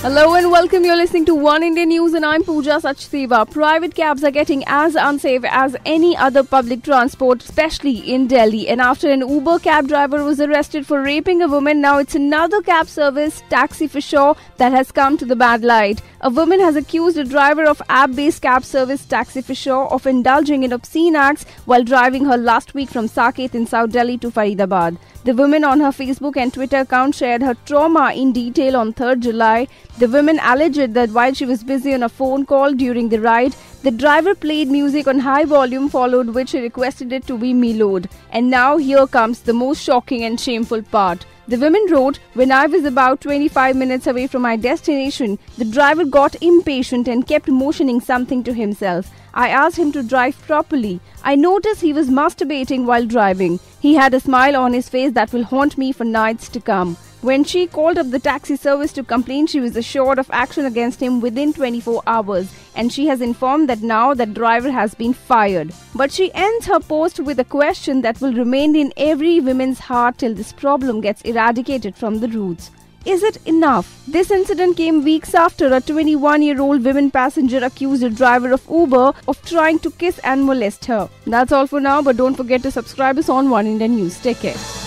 Hello and welcome. You're listening to Oneindia News and I'm Pooja Sachdeva. Private cabs are getting as unsafe as any other public transport, especially in Delhi. And after an Uber cab driver was arrested for raping a woman, now it's another cab service, TaxiForSure, that has come to the bad light. A woman has accused a driver of app-based cab service TaxiForSure of indulging in obscene acts while driving her last week from Saket in South Delhi to Faridabad. The woman on her Facebook and Twitter account shared her trauma in detail on 3rd July. The woman alleged that while she was busy on a phone call during the ride, the driver played music on high volume, followed which he requested it to be mellowed. And now here comes the most shocking and shameful part. The woman wrote, When I was about 25 minutes away from my destination, the driver got impatient and kept motioning something to himself. I asked him to drive properly. I noticed he was masturbating while driving. He had a smile on his face that will haunt me for nights to come. When she called up the taxi service to complain, she was assured of action against him within 24 hours, and she has informed that now that driver has been fired. But she ends her post with a question that will remain in every woman's heart till this problem gets eradicated from the roots. Is it enough? This incident came weeks after a 21 year old woman passenger accused a driver of Uber of trying to kiss and molest her. That's all for now, but don't forget to subscribe us on Oneindia News. Take care.